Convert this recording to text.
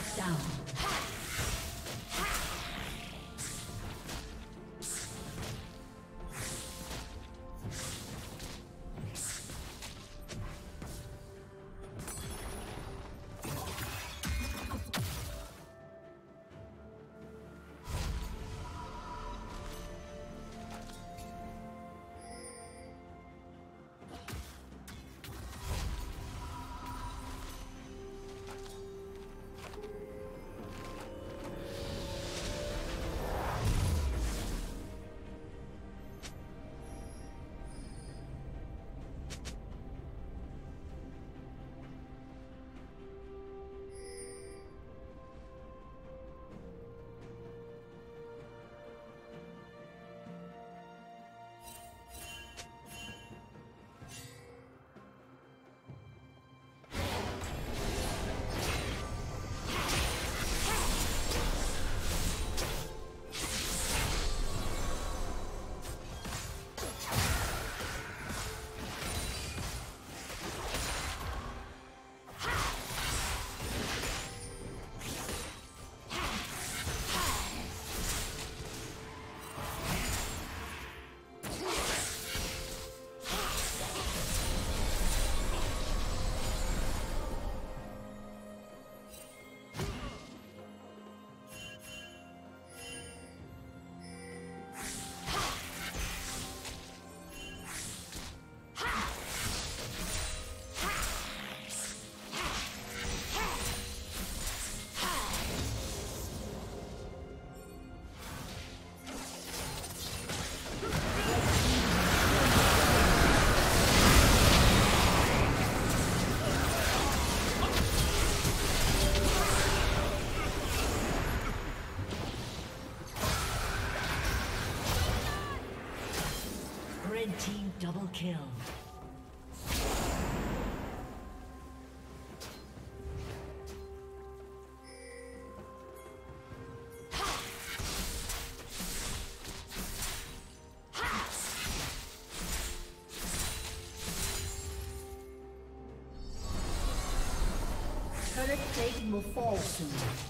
Shut down. Kill. Turret plate will fall soon.